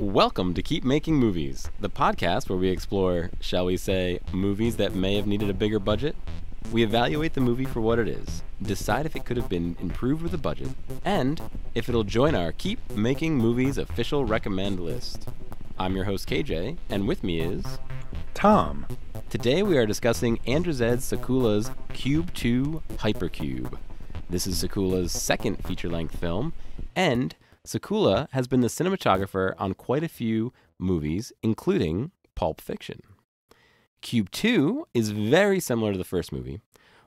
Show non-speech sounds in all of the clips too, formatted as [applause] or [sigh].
Welcome to Keep Making Movies, the podcast where we explore, shall we say, movies that may have needed a bigger budget. We evaluate the movie for what it is, decide if it could have been improved with a budget, and if it'll join our Keep Making Movies official recommend list. I'm your host KJ, and with me is Tom. Today we are discussing Andrzej Sekula's Cube 2 Hypercube. This is Sekula's second feature-length film, and Sekula has been the cinematographer on quite a few movies, including Pulp Fiction. Cube 2 is very similar to the first movie.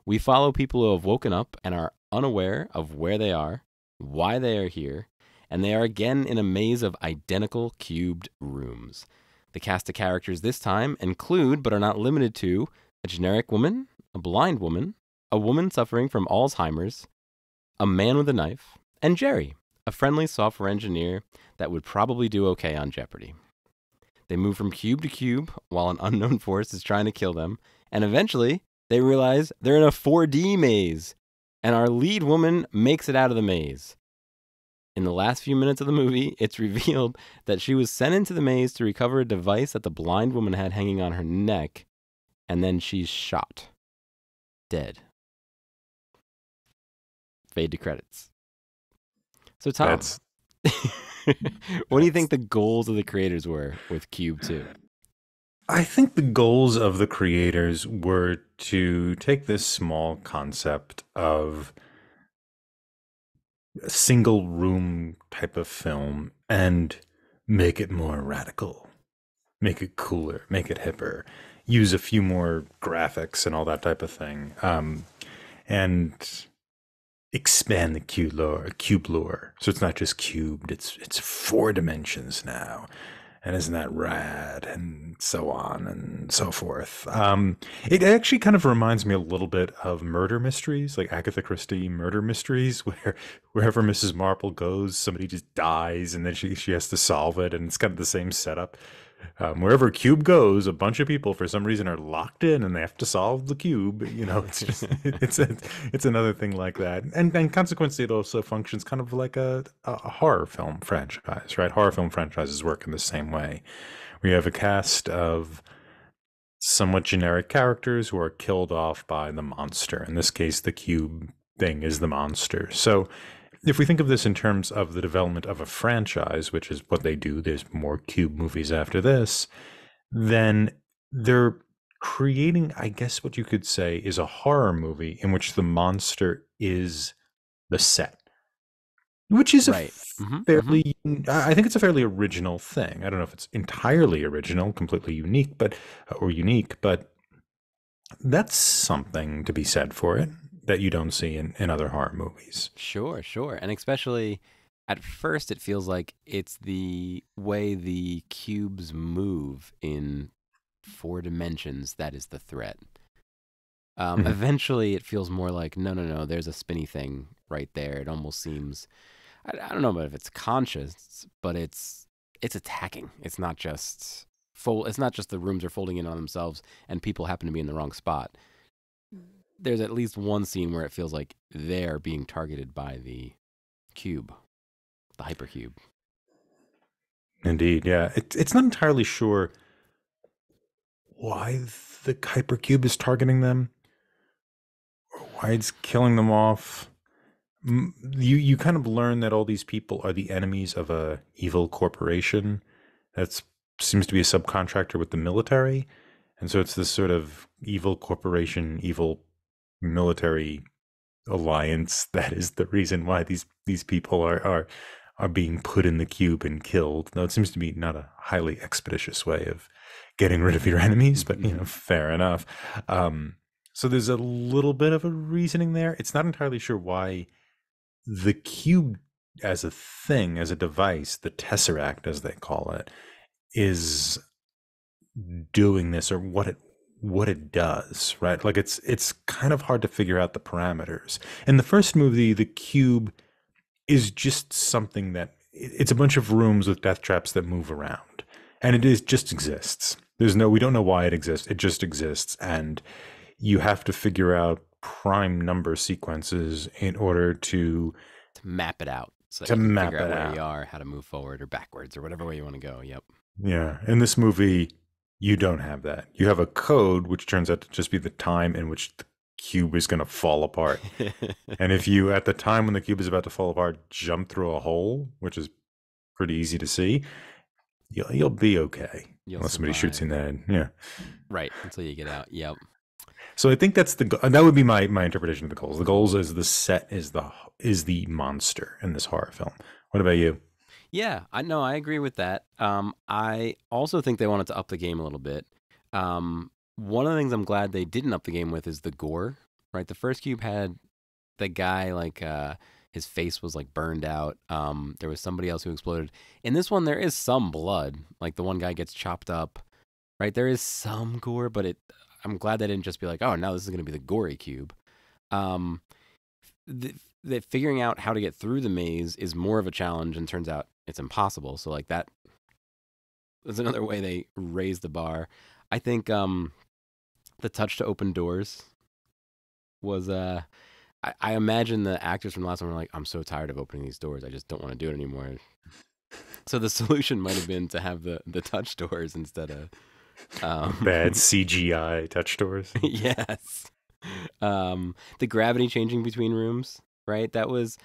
We follow people who have woken up and are unaware of where they are, why they are here, and they are again in a maze of identical cubed rooms. The cast of characters this time include, but are not limited to, a generic woman, a blind woman, a woman suffering from Alzheimer's, a man with a knife, and Jerry, a friendly software engineer that would probably do okay on Jeopardy! They move from cube to cube while an unknown force is trying to kill them, and eventually they realize they're in a 4D maze, and our lead woman makes it out of the maze. In the last few minutes of the movie, [laughs] it's revealed that she was sent into the maze to recover a device that the blind woman had hanging on her neck, and then she's shot. Dead. Fade to credits. So, Tom, That's [laughs] what do you think the goals of the creators were with Cube 2? I think the goals of the creators were to take this small concept of a single room type of film and make it more radical, make it cooler, make it hipper, use a few more graphics and all that type of thing, um, and expand the cube lore, cube lore. So it's not just cubed; it's it's four dimensions now. And isn't that rad? And so on and so forth. Um, it actually kind of reminds me a little bit of murder mysteries like agatha christie murder mysteries [laughs] where wherever mrs marple goes somebody just dies and then she, she has to solve it. And it's kind of the same setup um, wherever cube goes a bunch of people for some reason are locked in and they have to solve the cube you know it's just [laughs] it's a, it's another thing like that. And and consequently it also functions kind of like a, a horror film franchise right? Horror film franchises work in the same way. We have a cast of somewhat generic characters who are killed off by the monster. In this case the cube thing is the monster. So if we think of this in terms of the development of a franchise, which is what they do, there's more Cube movies after this, then they're creating, I guess what you could say, is a horror movie in which the monster is the set. Which is Right. a Mhm, fairly, I I think it's a fairly original thing. I don't know if it's entirely original, completely unique, but or unique, but that's something to be said for it that you don't see in, in other horror movies. Sure, sure. And especially at first, it feels like it's the way the cubes move in four dimensions that is the threat. Um, Mhm. Eventually, it feels more like no, no, no. There's a spinny thing right there. It almost seems. I, I don't know about if it's conscious, but it's it's attacking. It's not just fold. It's not just the rooms are folding in on themselves and people happen to be in the wrong spot. There's at least one scene where it feels like they're being targeted by the cube, the hypercube. Indeed, yeah. It, it's not entirely sure why the hypercube is targeting them or why it's killing them off. You you kind of learn that all these people are the enemies of a evil corporation that seems to be a subcontractor with the military, and so it's this sort of evil corporation, evil military alliance [laughs] that is the reason why these these people are are are being put in the cube and killed. Though it seems to be not a highly expeditious way of getting rid of your enemies, but you know, fair enough. Um, so there's a little bit of a reasoning there. It's not entirely sure why the cube as a thing, as a device, the tesseract as they call it, is doing this or what it what it does, right? Like it's it's kind of hard to figure out the parameters. In the first movie, the cube is just something that it's a bunch of rooms with death traps that move around. And it is just exists. There's no we don't know why it exists. It just exists and you have to figure out prime number sequences in order to To map it out. So To map figure out where you are, how to move forward or backwards or whatever way you want to go. Yep. Yeah. In this movie, you don't have that. You have a code which turns out to just be the time in which the cube is going to fall apart. [laughs] and if you, at the time when the cube is about to fall apart, jump through a hole, which is pretty easy to see, you'll, you'll be okay. You'll unless somebody shoots you in the head. Yeah. right until you get out. Yep. So I think that's the go- that would be my my interpretation of the goals. The goals is the set is the is the monster in this horror film. What about you? Yeah, I know. I agree with that. Um, I also think they wanted to up the game a little bit. Um, one of the things I'm glad they didn't up the game with is the gore. Right, the first cube had the guy like uh, his face was like burned out. Um, there was somebody else who exploded. In this one, there is some blood. Like the one guy gets chopped up. Right, there is some gore, but it. I'm glad they didn't just be like, oh, now this is going to be the gory cube. Um, the, the figuring out how to get through the maze is more of a challenge, and turns out it's impossible. So like that is another way they raise the bar. I think um, the touch to open doors was uh I, I imagine the actors from the last one were like, I'm so tired of opening these doors. I just don't want to do it anymore. [laughs] So the solution might have been to have the the touch doors instead of um, [laughs] Bad [laughs] CGI touch doors. yes. Um, the gravity changing between rooms, right? That was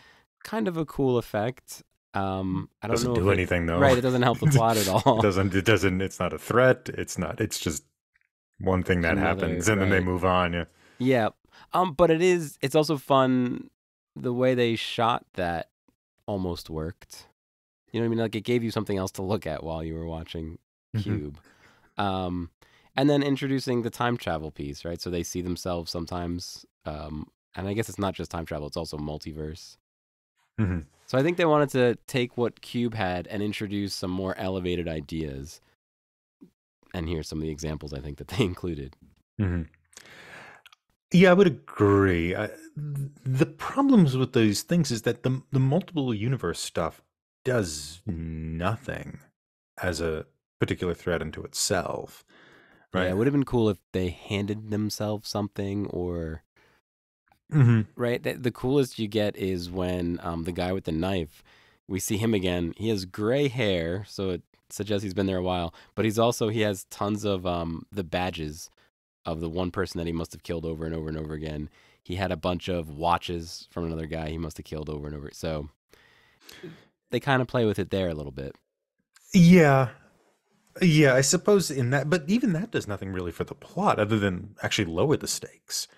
kind of a cool effect. Um, I don't Doesn't know do it- anything though. right. It doesn't help the plot at [laughs] all. It doesn't. It doesn't. It's not a threat. It's not. It's just one thing that Another- happens, and then they move on. Yeah. Yeah. Um, but it is. It's also fun. The way they shot that almost worked. You know what I mean? Like it gave you something else to look at while you were watching Mhm. Cube. Um, and then introducing the time travel piece, right? So they see themselves sometimes. Um, and I guess it's not just time travel; it's also multiverse. Mhm. So I think they wanted to take what Cube had and introduce some more elevated ideas. And here's some of the examples I think that they [laughs] included. hmm Yeah, I would agree. I, the problems with those things is that the the multiple universe stuff does nothing as a particular threat unto itself. Right. Yeah, it would have been cool if they handed themselves something or hmm right. The, the coolest you get is when um, the guy with the knife. We see him again. He has gray hair, so it suggests he's been there a while. But he's also he has tons of um, the badges of the one person that he must have killed over and over and over again. He had a bunch of watches from another guy he must have killed over and over. So they kind of play with it there a little bit. Yeah. Yeah, I suppose in that, but even that does nothing really for the plot other than actually lower the stakes,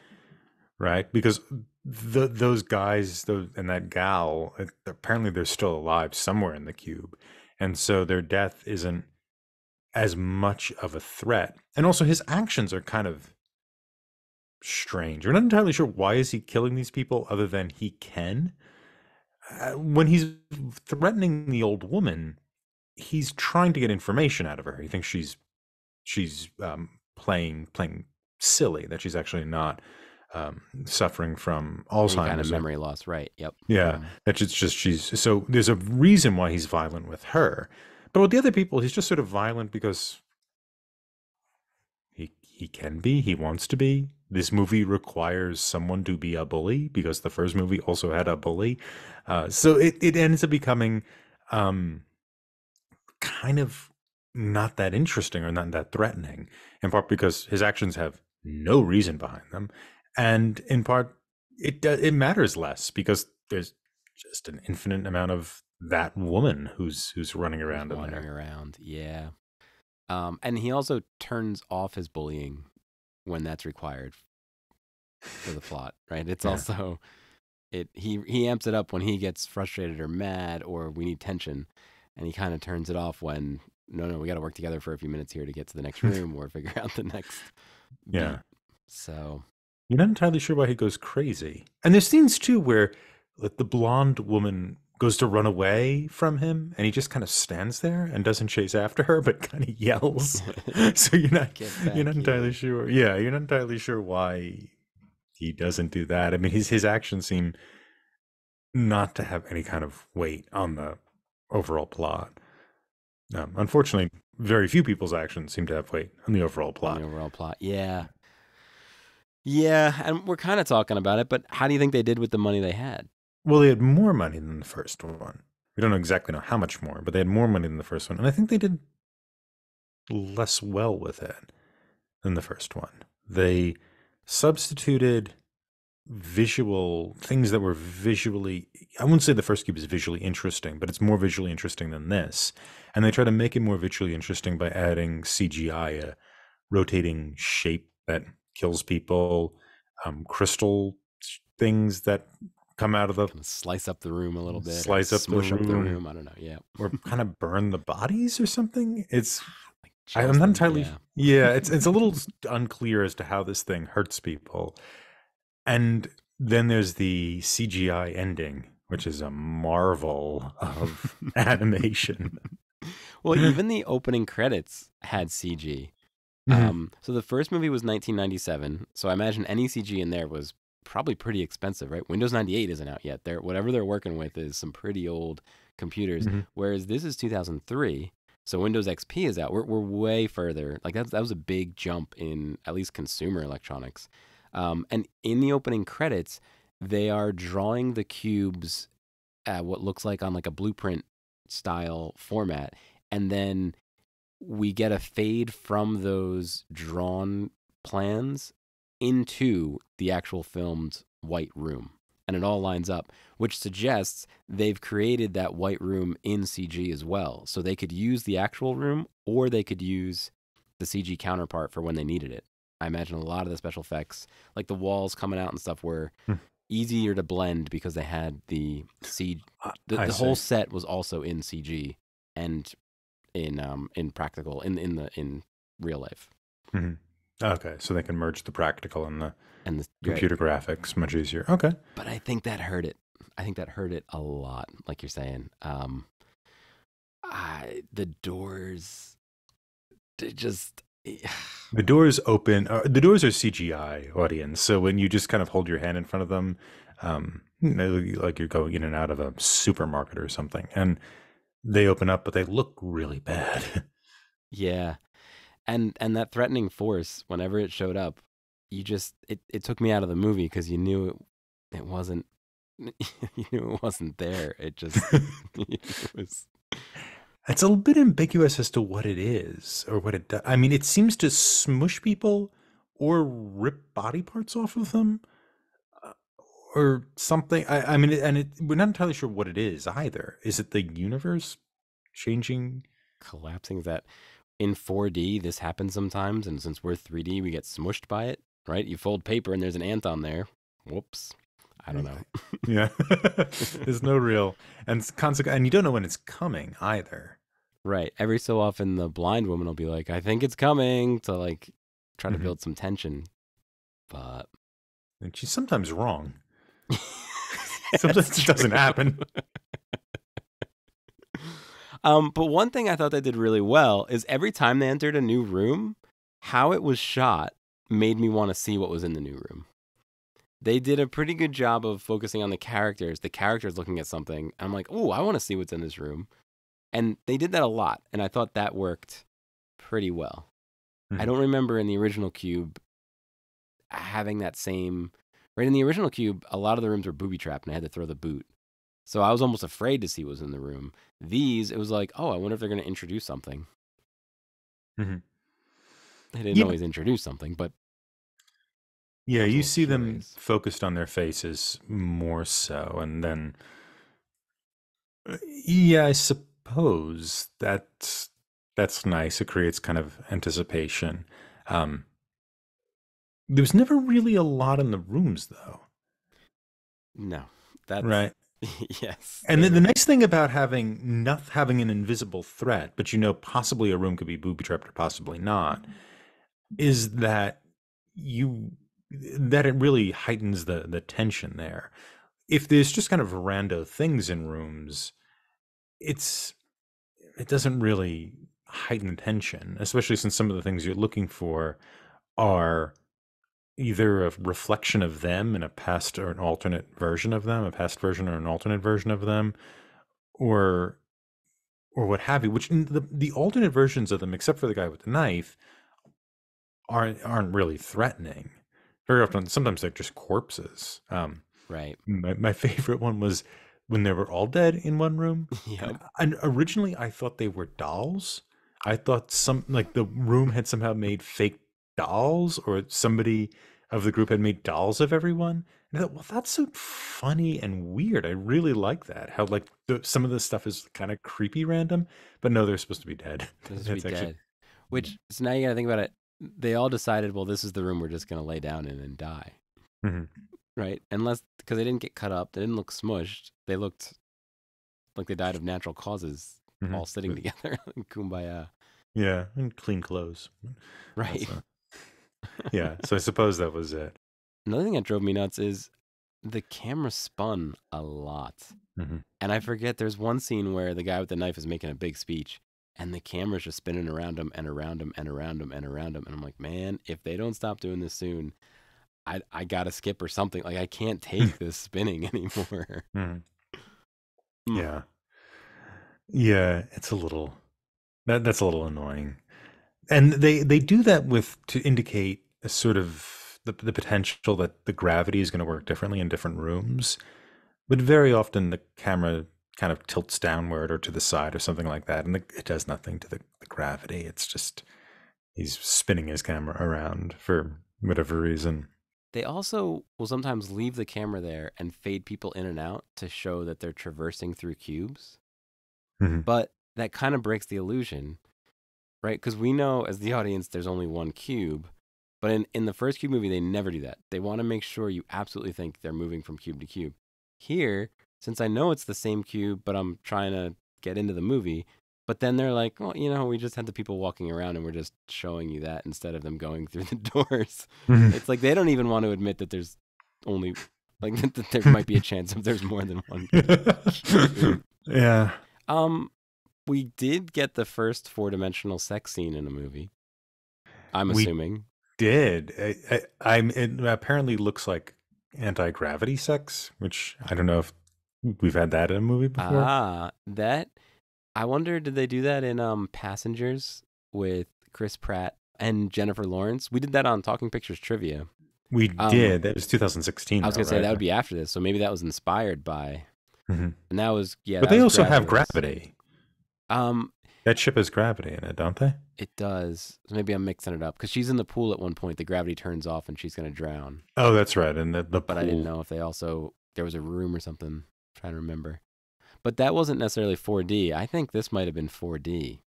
right? Because the those guys those, and that gal, uh, apparently they're still alive somewhere in the cube, and so their death isn't as much of a threat. And also, his actions are kind of strange. We're not entirely sure why is he killing these people, other than he can. Uh, when he's threatening the old woman, he's trying to get information out of her. He thinks she's she's um, playing playing silly, that she's actually not um, suffering from Any Alzheimer's. kind of memory loss, right? Yep. Yeah, Um, that it's just she's so there's a reason why he's violent with her, but with the other people, he's just sort of violent because he he can be, he wants to be. This movie requires someone to be a bully because the first movie also had a bully, uh, so it it ends up becoming um, kind of not that interesting or not that threatening. In part because his actions have no reason behind them, and in part it it matters less because there's just an infinite amount of that woman who's who's running around in wandering there. around. Yeah. Um, and he also turns off his bullying when that's required for the plot, right? It's Yeah. also it he he amps it up when he gets frustrated or mad or we need tension, and he kind of turns it off when no no we got to work together for a few minutes here to get to the next [laughs] room or figure [laughs] out the next Yeah. beat. So You're not entirely sure why he goes crazy. And there's scenes too where like the blonde woman goes to run away from him and he just kind of stands there and doesn't chase after her but kind of [laughs] yells. [laughs] so you're not Get you're not entirely here. sure. Yeah, you're not entirely sure why he doesn't do that. I mean his his actions seem not to have any kind of weight on the overall plot. Um, unfortunately, very few people's actions seem to have weight on the overall on plot. the overall plot, yeah, yeah, and we're kind of talking about it, but how do you think they did with the money they had? well, they had more money than the first one. We don't exactly know how much more, but they had more money than the first one, and I think they did less well with it than the first one. They substituted visual things that were visually I wouldn't say the first cube is visually interesting, but it's more visually interesting than this. And they try to make it more visually interesting by adding CGI, a rotating shape that kills people, um, crystal things that come out of the Kinda slice up the room a little bit. Slice up the up the room. I don't know. Yeah. or [laughs] kind of burn the bodies or something. It's Like I- I'm not entirely. yeah. [laughs] Yeah, it's it's a little unclear as to how this thing hurts people. And then there's the CGI ending, which is a marvel of [laughs] animation. Well, even the opening credits had CG. Mhm. Um, so the first movie was 1997. So I imagine any CG in there was probably pretty expensive, right? Windows 98 isn't out yet. They're whatever they're working with is some pretty old computers. Mhm. Whereas this is 2003. So Windows XP is out. We're we're way further. Like that that was a big jump in at least consumer electronics. Um, and in the opening credits, they are drawing the cubes at what looks like on like a blueprint style format, and then we get a fade from those drawn plans into the actual filmed white room. And it all lines up, which suggests they've created that white room in CG as well. So they could use the actual room or they could use the CG counterpart for when they needed it. I imagine a lot of the special effects, like the walls coming out and stuff, were Hmm. easier to blend because they had the CG. The, the whole set was also in CG and in um in practical in in the in real life. Mhm. Okay, so they can merge the practical and the And the right. computer graphics much easier. Okay. but I think that hurt it. I think that hurt it a lot, like you're saying. Um, I, the doors, they just [sighs] The doors open. Uh, the doors are CGI audience, so when you just kind of hold your hand in front of them, um, like you're going in and out of a supermarket or something, and they open up, but they look really bad. [laughs] yeah, and and that threatening force, whenever it showed up, you just it it took me out of the movie because you knew it it wasn't [laughs] you knew it wasn't there. It just [laughs] it was it's a little bit ambiguous as to what it is or what it does. I mean, it seems to smush people or rip body parts off of them. Or something. I, I mean, and it, we're not entirely sure what it is either. Is it the universe changing? collapsing that in 4D this happens sometimes and since we're 3D we get smushed by it right you fold paper and there's an ant on there whoops I don't know [laughs] Yeah, [laughs] there's no real and consequence, and you don't know when it's coming either. right every so often the blind woman will be like I think it's coming to like try to Mhm. build some tension but And she's sometimes wrong. [laughs] Sometimes it doesn't happen. Um, but one thing I thought they did really well is every time they entered a new room, how it was shot made me want to see what was in the new room. They did a pretty good job of focusing on the characters, the characters looking at something. I'm like, oh, I want to see what's in this room. And they did that a lot. And I thought that worked pretty well. I Mhm. don't remember in the original Cube having that same. Right in the original Cube, a lot of the rooms were booby trapped and I had to throw the boot. So I was almost afraid to see what was in the room. These, it was like, oh, I wonder if they're going to introduce something. Mhm. They didn't Yeah. always introduce something, but Yeah, I was a you see them focused on their faces more so, and then Uh, yeah, I suppose that's that's nice. It creates kind of anticipation. Um, there was never really a lot in the rooms, though, no, that's right? [laughs] yes. And then the nice thing about having not having an invisible threat, but you know possibly a room could be booby trapped or possibly not, is that you that it really heightens the the tension there. If there's just kind of rando things in rooms, it's it doesn't really heighten the tension, especially since some of the things you're looking for are either a reflection of them in a past or an alternate version of them, a past version or an alternate version of them, or or what have you. Which in the the alternate versions of them, except for the guy with the knife, aren't aren't really threatening. Very often, sometimes they're just corpses. Um, Right. My, my [laughs] favorite one was when they were all dead in one room. [laughs] Yep. And originally, I thought they were dolls. I thought some like the room had somehow made fake dolls, or somebody of the group had made dolls of everyone. And I thought, well, that's so funny and weird. I really like that. How like the, some of the stuff is kind of creepy, random, but no, they're supposed to be dead. [laughs] This to be actually- dead. Which so now you gotta think about it. They all decided, well, this is the room we're just gonna lay down in and die, Mhm. right? Unless because they didn't get cut up, they didn't look smushed. They looked like they died of natural causes, Mhm. all sitting [laughs] together, kumbaya. Yeah, and clean clothes. Right. That's, uh, yeah, so I suppose that was it. Another thing that drove me nuts is the camera spun a lot. Mhm. And I forget there's one scene where the guy with the knife is making a big speech and the camera's just spinning around him and around him and around him and around him. And I'm like, man, if they don't stop doing this soon, I I gotta skip or something. Like I can't take [laughs] this spinning [laughs] anymore. Mhm. Mm. Yeah. Yeah, it's a little that that's a little annoying. And they they do that with to indicate a sort of the the potential that the gravity is going to work differently in different rooms. But very often the camera kind of tilts downward or to the side or something like that and the, it does nothing to the, the gravity. It's just he's spinning his camera around for whatever reason. They also will sometimes leave the camera there and fade people in and out to show that they're traversing through cubes. Mhm. But that kind of breaks the illusion, right? Because we know as the [laughs] audience there's only one cube. But in, in the first cube movie, they never do that. They want to make sure you absolutely think they're moving from cube to cube. Here, since I know it's the same cube, but I'm trying to get into the movie, but then they're like, well, you know, we just had the people walking around and we're just showing you that instead of them going [laughs] through the doors. [laughs] It's like they don't even want to admit that there's only like that there might be a chance if there's more than one. yeah. Um, we did get the first four-dimensional sex scene in a movie. I'm We- assuming. did. I, I'm. It apparently looks like anti gravity sex, which I don't know if we've had that in a movie before. Ah, that. I wonder, did they do that in um Passengers with Chris Pratt and Jennifer Lawrence? We did that on Talking Pictures trivia. we um, did. That was 2016. I was though, gonna say right? that would be after this, so maybe that was inspired by. Mhm. And that was yeah. but they also have gravity. Um, That ship has gravity in it, don't they? it does. Maybe I'm mixing it up because she's in the pool at one point. The gravity turns off and she's gonna drown. Oh, that's right. And the, the but I didn't know if they also there was a room or something. I'm trying to remember, but that wasn't necessarily 4D. I think this might have been 4D,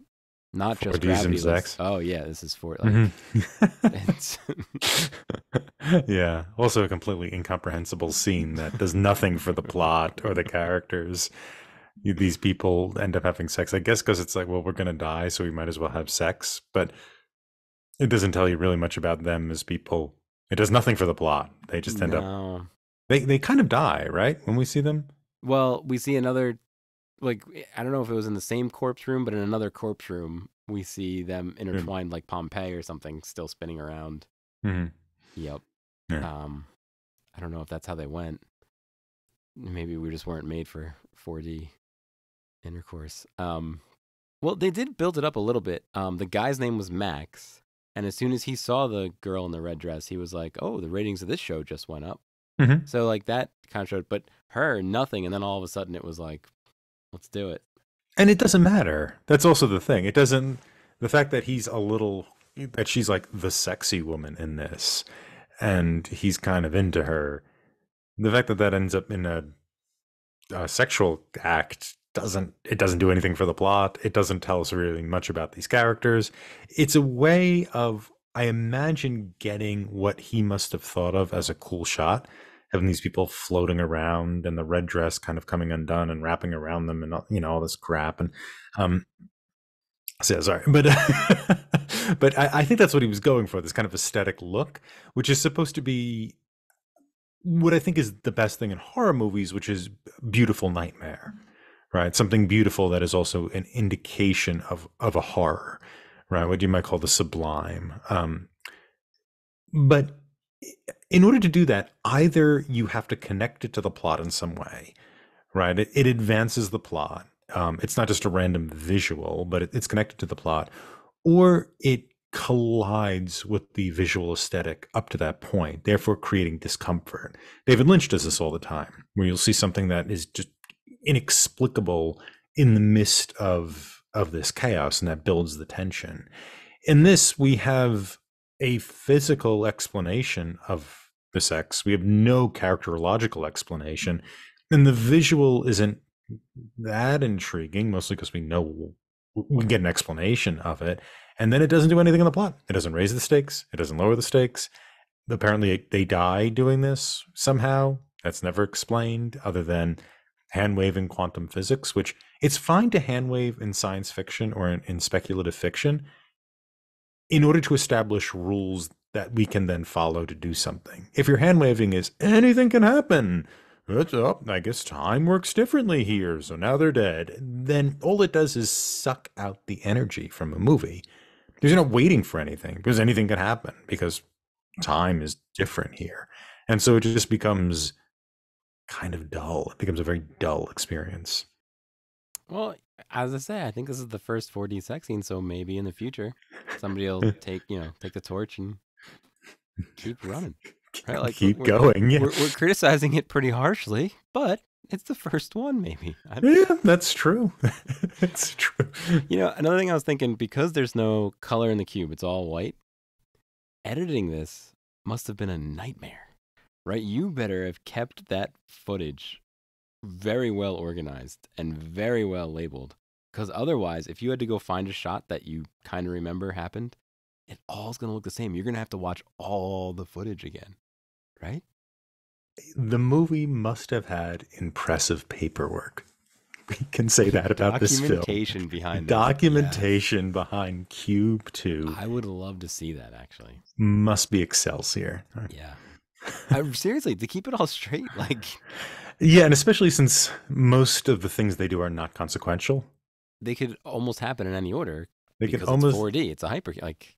not just 4D gravity. sex? Oh yeah, this is 4. Like, Mhm. it's, [laughs] [laughs] yeah. Also, a completely incomprehensible scene that does nothing for the plot or the characters. You- These people end up having sex, I guess, because it's like, well, we're going to die, so we might as well have sex. But it doesn't tell you really much about them as people. It does nothing for the plot. They just end up, they, they kind of die, right? When we see them? Well, we see another, like I don't know if it was in the same corpse room, but in another corpse room, we see them intertwined like Pompeii or something, still spinning around. hmm Yep. Yeah. Um, I don't know if that's how they went. Maybe we just weren't made for 4D intercourse. Um, well, they did build it up a little bit. Um, the guy's name was Max, and as soon as he saw the girl in the red dress, he was like, "Oh, the ratings of this show just went up." hmm So like that kind of showed, but her nothing, and then all of a sudden it was like, "Let's do it." And it doesn't matter. That's also the thing. It doesn't. The fact that he's a little, that she's like the sexy woman in this, and he's kind of into her. The fact that that ends up in a, a sexual act doesn't. It doesn't do anything for the plot. It doesn't tell us really much about these characters. It's a way of, I imagine, getting what he must have thought of as a cool shot having these people floating around and the red dress kind of coming undone and wrapping around them and you know all this crap and um so, sorry but [laughs] but I, I think that's what he was going for this kind of aesthetic look which is supposed to be what i think is the best thing in horror movies which is beautiful nightmare right something beautiful that is also an indication of of a horror right what you might call the sublime um but in order to do that, either you have to connect it to the plot in some way, right? It, it advances the plot. Um, it's not just a random visual, but it, it's connected to the plot, or it collides with the visual aesthetic up to that point, therefore creating discomfort. David Lynch does this all the time, where you'll see something that is just inexplicable in the midst of of this chaos, and that builds the tension. In this, we have a physical explanation of the sex. We have no characterological explanation, and the visual isn't that intriguing, mostly because we know we get an explanation of it, and then it doesn't do anything in the plot. It doesn't raise the stakes. It doesn't lower the stakes. Apparently, they die doing this somehow. That's never explained, other than hand waving quantum physics, which it's fine to hand wave in science fiction or in, in speculative fiction in order to establish rules that we can then follow to do something. If your hand waving is anything can happen, it's up. I guess time works differently here. So now they're dead. Then all it does is suck out the energy from a movie. There's not waiting for anything because anything can happen because time is different here. And so it just becomes kind of dull. It becomes a very dull experience. Well, as I say, I think this is the first 4D sex scene, so maybe in the future somebody will [laughs] take, you know, take the torch and keep running. [laughs] Right? Like keep we're, going. Yeah. We're, we're, criticizing it pretty harshly, but it's the first one, maybe. Yeah, that's true. [laughs] that's true. You know, another thing I was thinking because there's no color in the cube, it's all white. Editing this must have been a nightmare, right? You better have kept that footage very well organized and very well labeled. Because otherwise, if you had to go find a shot that you kind of remember happened, it all's going to look the same. You're going to have to watch all the footage again, right? The movie must have had impressive paperwork. We can say that about this film. Documentation behind documentation yes. behind Cube Two. I would love to see that actually. Must be Excelsior. Yeah. I, seriously, to keep it all straight, like. Yeah, and especially since most of the things they do are not consequential. They could almost happen in any order. They could almost 4D. It's a hyper like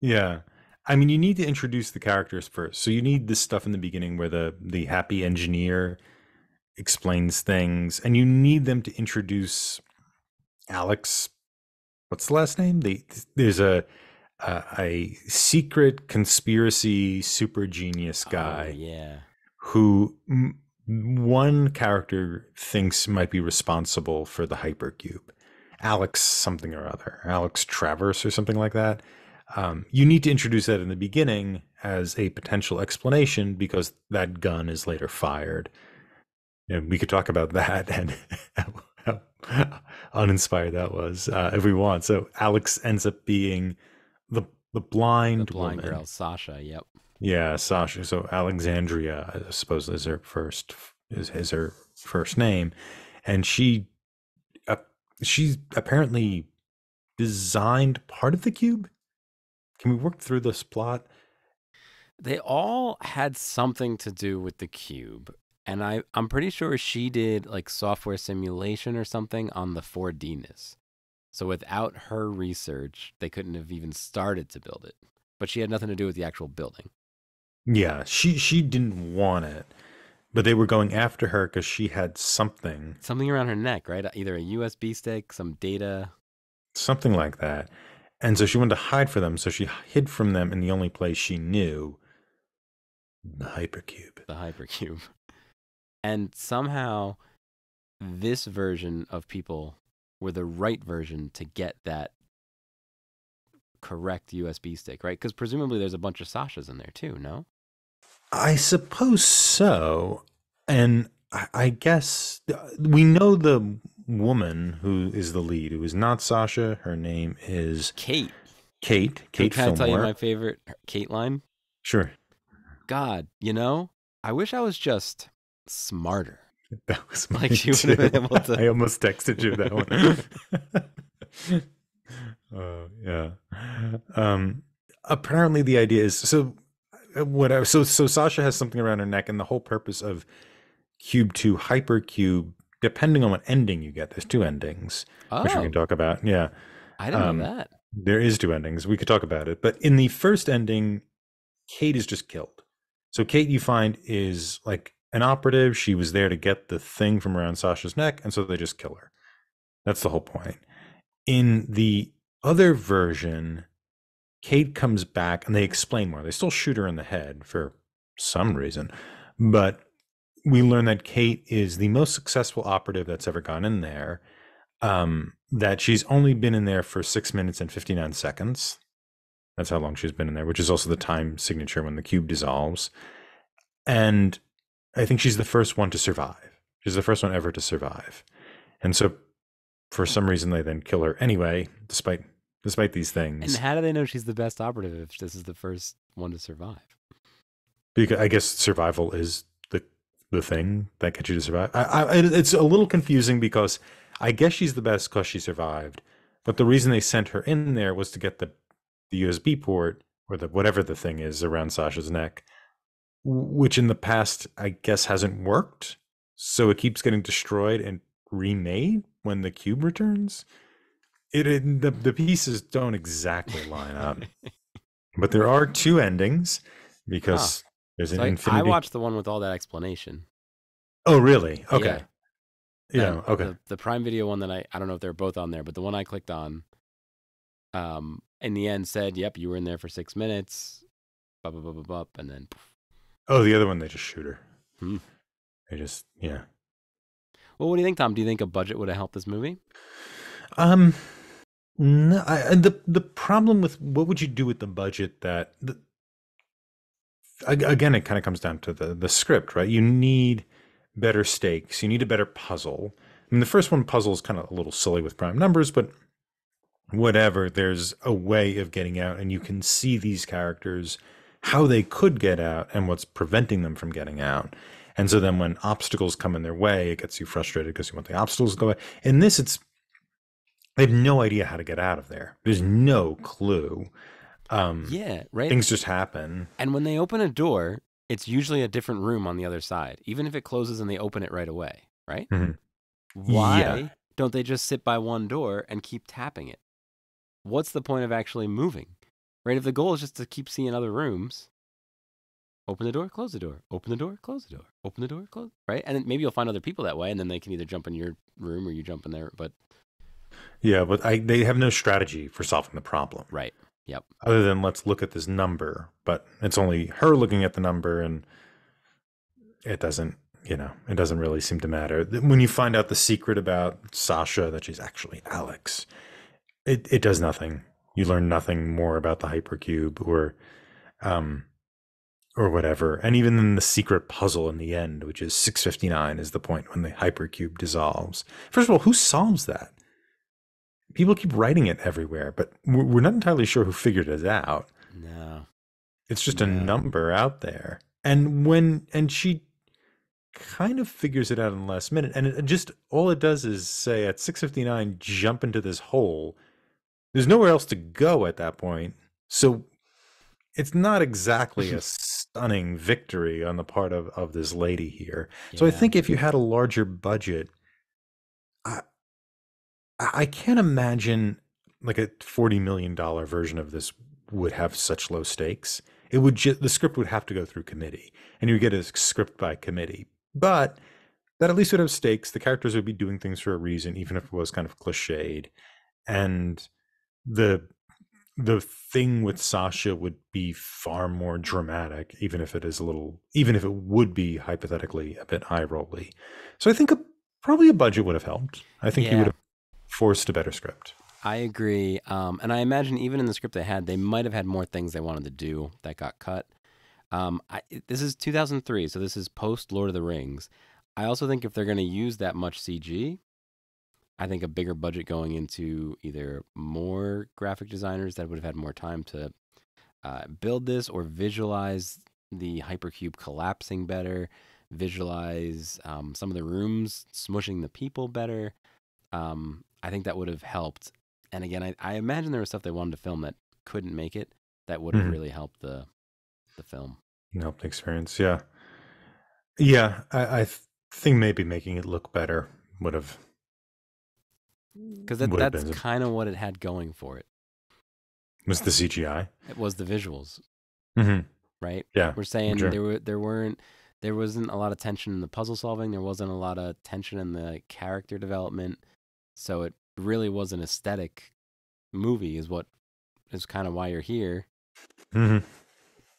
yeah. I mean, you need to introduce the characters first. So you need this stuff in the beginning where the the happy engineer explains things, and you need them to introduce Alex. What's the last name? They, there's a, a, a secret conspiracy super genius oh, guy. Oh, yeah. Who m- one character thinks might be responsible for the hypercube. Alex something or other. Alex Travers or something like that um, you need to introduce that in the beginning as a potential explanation because that gun is later fired. And we could talk about [laughs] that and how, uninspired that was uh, if we want. So Alex ends up being the the blind, the blind woman. girl, Sasha. Yep. Yeah, Sasha. So Alexandria, I suppose, is her first is, is her first name, and she uh, she's apparently designed part of the cube can we work through this plot? They all had something to do with the cube. And I, I'm pretty sure she did like software simulation or something on the 4Dness. So without her research, they couldn't have even started to build it. But she had nothing to do with the actual building. Yeah, she she didn't want it, but they were going after her because she had something, something around her neck, right? Uh, either a USB stick, some data, something like that. And so she wanted to hide from them, so she hid from them in the only place she knew the hypercube. The hypercube. [laughs] And somehow this version of people were the right version to get that correct USB stick, right? Because presumably there's a bunch of Sashas in there too, no? I suppose so. And I guess uh, we know the woman who is the lead, who is not Sasha. Her name is Kate. Kate. Kate. Can I tell you my favorite Kate line? Sure. God, you know, I wish I was just smarter. [laughs] That was like she would have been able to. [laughs] I almost texted you that one. uh, [laughs] yeah. Um, apparently, the idea is so. Uh, whatever. So, so Sasha has something around her neck, and the whole purpose of Cube Two Hypercube depending on what ending you get, there's two endings, oh. which we can oh. talk about. Yeah. I didn't um, know that. There is two endings. We could talk about it. But in the first ending, Kate is just killed. So Kate, you find, is like an operative. She was there to get the thing from around Sasha's neck, and so they just kill her. That's the whole point. In the other version, Kate comes back and they explain more. They still shoot her in the head for some reason, but we learn that Kate is the most successful operative that's ever gone in there. Um, that she's only been in there for six minutes and 59 seconds. That's how long she's been in there, which is also the time signature when the cube dissolves. And I think she's the first one to survive. She's the first one ever to survive. And so for some reason they then kill her anyway, despite despite these things. And how do they know she's the best operative if this is the first one to survive? Because I guess survival is the the thing that gets you to survive. I, I, it's a little confusing because I guess she's the best because she survived, but the reason they sent her in there was to get the the USB port or the whatever the thing is around Sasha's neck, which in the past I guess hasn't worked. So it keeps getting destroyed and remade when the cube returns. It, it the the pieces don't exactly line up, but there are two endings because huh. there's an so infinity. I watched the one with all that explanation. Oh, really? Okay. Yeah. yeah okay. The, the, Prime Video one that I I don't know if they're both on there, but the one I clicked on, um, in the end said, "Yep, you were in there for six minutes." Blah blah blah blah blah, and then. Poof. Oh, the other one they just shoot her. Hmm. They just yeah. Well, what do you think, Tom? Do you think a budget would have helped this movie? Um, no. I, the the problem with what would you do with the budget that the, again it kind of comes down to the the script, right? You need better stakes. You need a better puzzle. I mean, the first one puzzle is kind of a little silly with prime numbers, but whatever. There's a way of getting out, and you can see these characters how they could get out and what's preventing them from getting out. And so then when obstacles come in their way, it gets you frustrated because you want the obstacles to go away. In this, it's they have no idea how to get out of there. There's no clue. Um, yeah, right. Things just happen. And when they open a door, it's usually a different room on the other side, even if it closes and they open it right away, right? Mm-hmm. Why Yeah. don't they just sit by one door and keep tapping it? What's the point of actually moving? Right? If the goal is just to keep seeing other rooms, open the door, close the door, open the door, close the door, open the door, close, right? And then maybe you'll find other people that way, and then they can either jump in your room or you jump in there. But Yeah, but I, they have no strategy for solving the problem right, yep, other than let's look at this number. But it's only her looking at the number, and it doesn't, you know, it doesn't really seem to matter. When you find out the secret about Sasha that she's actually Alex, it it does nothing. You learn nothing more about the hypercube or, um, or whatever. And even in the secret puzzle in the end, which is 659, is the point when the hypercube dissolves. First of all, who solves that? People keep writing it everywhere, but we're we're not entirely sure who figured it out. no, It's just a number out there. And when and she kind of figures it out in the last minute and it just all it does is say at 659 jump into this hole. There's nowhere else to go at that point. So it's not exactly a mm-hmm. stunning victory on the part of of this lady here. So I think if you had a larger budget I I can't imagine like a 40 million dollar version of this would have such low stakes. It would just the script would have to go through committee and you would get a script by committee. But that at least would have stakes. The characters would be doing things for a reason, even if it was kind of cliched. And the the thing with Sasha would be far more dramatic, even if it is a little, even if it would be hypothetically a bit eye rolly. So I think a, probably a budget would have helped. I think you Yeah. would have forced a better script. I agree. Um, and I imagine even in the script they had, they might have had more things they wanted to do that got cut. Um, I, this is 2003, so this is post Lord of the Rings. I also think if they're going to use that much CG, I think a bigger budget going into either more graphic designers that would have had more time to uh, build this or visualize the hypercube collapsing better, visualize um, some of the rooms smushing the people better. Um, I think that would have helped. And again, I, I imagine there was stuff they wanted to film that couldn't make it that would have Mhm. really helped the the film. Help the experience. Yeah. Yeah. I, I th- think maybe making it look better would have. Because that, that's kind of what it had going for it. Was the CGI? It was the visuals, hmm right? Yeah. We're saying sure. there were there weren't there wasn't a lot of tension in the puzzle solving. There wasn't a lot of tension in the character development. So it really was an aesthetic movie, is what is kind of why you're here. Mhm.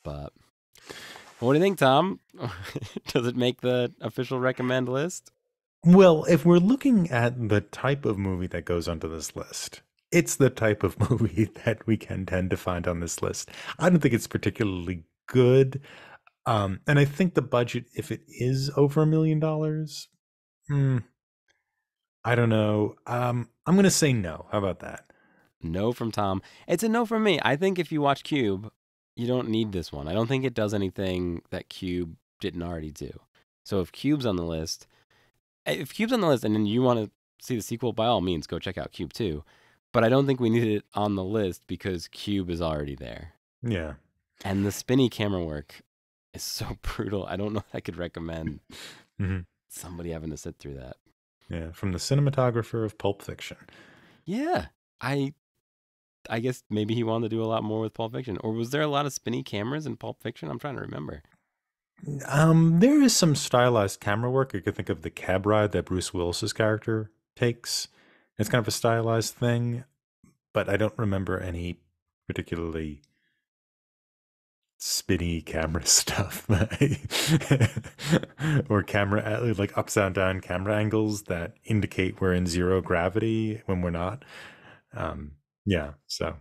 But what do you think, Tom? [laughs] Does it make the official recommend list? Well, if we're looking at the type of movie that goes onto this list, it's the type of [laughs] movie that we can tend to find on this list. I don't think it's particularly good. Um, and I think the budget, if it is over a million dollars, hmm, I don't know. Um, I'm going to say no. How about that? No from Tom. It's a no from me. I think if you watch Cube, you don't need this one. I don't think it does anything that Cube didn't already do. So if Cube's on the list, if Cube's on the list and then you want to see the sequel, by all means, go check out Cube 2. But I don't think we need it on the list because Cube is already there. Yeah. And the spinny camera work is so [laughs] brutal. I don't know if I could recommend Mhm. somebody having to sit through that. Yeah. From the cinematographer of Pulp Fiction. Yeah. I I guess maybe he wanted to do a lot more with Pulp Fiction. Or was there a lot of spinny cameras in Pulp Fiction? I'm trying to remember. Um, there is some stylized camera work. You could think of the cab ride that Bruce Willis's character takes. It's kind of a stylized thing, but I don't remember any particularly spinny camera [laughs] stuff [laughs] or camera like upside down camera angles that indicate we're in zero gravity when we're not. Um, yeah, so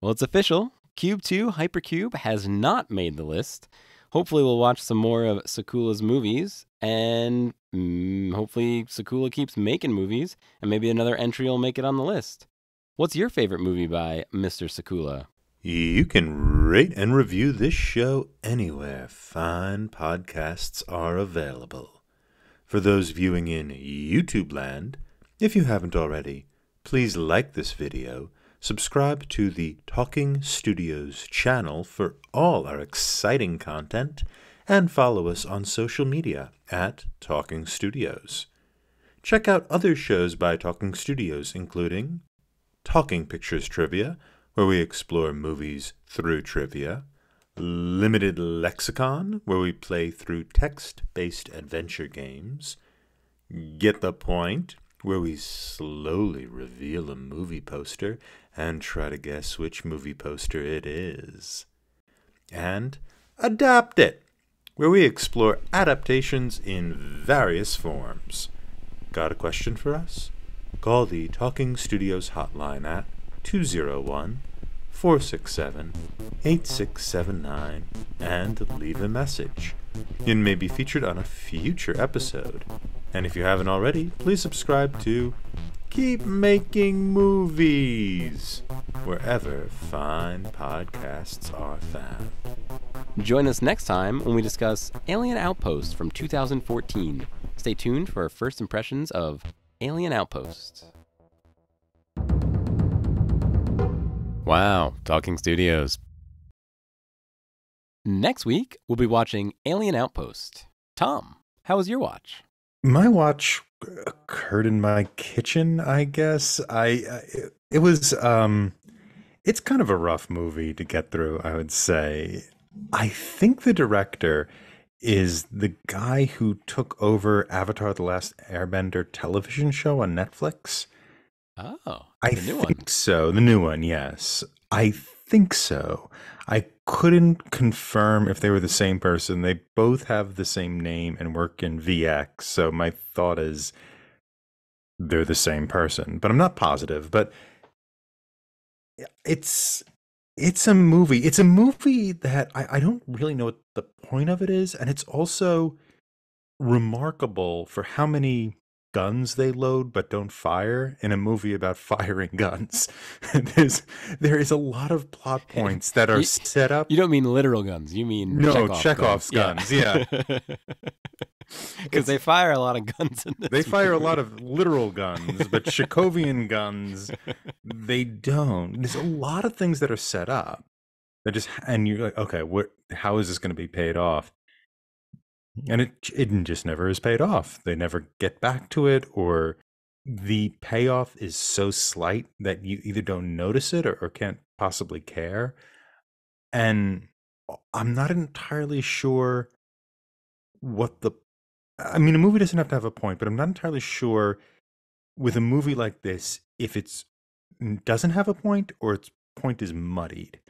Well, it's official. Cube 2 Hypercube has not made the list. Hopefully, we'll watch some more of Sekula's movies, and mm, hopefully, Sekula keeps making movies, and maybe another entry will make it on the list. What's your favorite movie by Mr. Sekula? You can rate and review this show anywhere fine podcasts are available. For those viewing in YouTube land, if you haven't already, please like this video, subscribe to the Talking Studios channel for all our exciting content, and follow us on social media at Talking Studios. Check out other shows by Talking Studios, including Talking Pictures Trivia, where we explore movies through trivia, Limited Lexicon, where we play through text based adventure games, Get the Point, where we slowly reveal a movie poster and try to guess which movie poster it is, and Adapt It, where we explore adaptations in various forms. Got a question for us? Call the Talking Studios hotline at 201 467 8679 and leave a message. It may be featured on a future episode. And if you haven't already, please subscribe to Keep Making Movies wherever fine podcasts are found. Join us next time when we discuss Alien Outpost from 2014. Stay tuned for our first impressions of Alien Outpost. Wow, Talking Studios. Next week, we'll be watching Alien Outpost. Tom, how was your watch? my watch occurred in my kitchen i guess i I- it was um it's kind of a rough movie to get through i would say i think the director is the guy who took over avatar the last airbender television show on netflix Oh, I the new think one. so. The new one, yes. I think so. I couldn't confirm if they were the same person. They both have the same name and work in VX. So my thought is they're the same person, but I'm not positive. But it's it's a movie. It's a movie that I, I don't really know what the point of it is, and it's also remarkable for how many guns they load but don't fire in a movie about [laughs] firing guns. There's there is a lot of plot [laughs] points that are You- set up. You don't mean literal guns. You mean No, Chekhov's Chekhov's guns, Because [laughs] they fire a lot of guns in this. They fire a lot of literal guns, but Chekhovian guns, they don't. There's a lot of things that are set up. That just and you're like, okay, what? How is this going to be paid off? And it it just never is paid off. They never get back to it, or the payoff is so slight that you either don't notice it or, or can't possibly care. And I'm not entirely sure what the I mean, a movie doesn't have to have a point, but I'm not entirely sure with a movie like this if it's doesn't have a point or it's point is muddied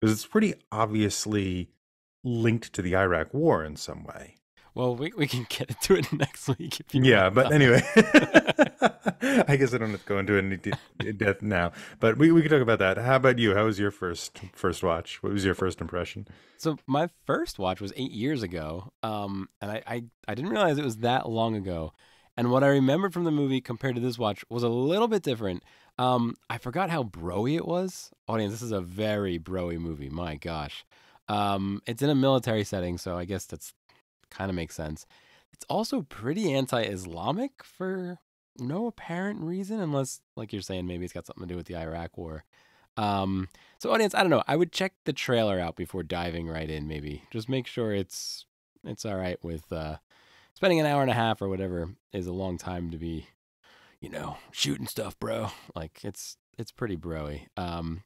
because it's pretty obviously linked to the Iraq War in some way. Well, we, we can get into it [laughs] next week if you Yeah, want. but anyway, [laughs] I guess I don't have to go into any de- depth now. But we we can talk about that. How about you? How was your first first watch? What was your first impression? So my first watch was eight years ago, um, and I, I I didn't realize it was that long ago. And what I remembered from the movie compared to this watch was a little bit different. Um, I forgot how broy it was. Audience, this is a very broy movie. My gosh, um, it's in a military setting, so I guess that's kind of makes sense. It's also pretty anti-Islamic for no apparent reason, unless, like you're saying, maybe it's got something to do with the Iraq War. Um, so, audience, I don't know. I would check the trailer out before diving right in. Maybe just make sure it's it's all right with uh, spending an hour and a half or whatever is a long time to be, you know, shooting stuff, bro. Like it's it's pretty broy. Um,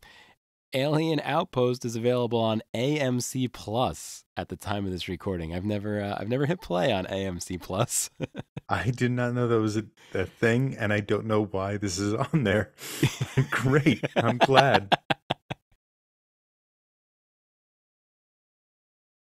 Alien Outpost is available on AMC Plus at the time of this recording. I've never uh, I've never hit play on AMC Plus. [laughs] I did not know that was a, a thing, and I don't know why this is on there. [laughs] Great, I'm glad.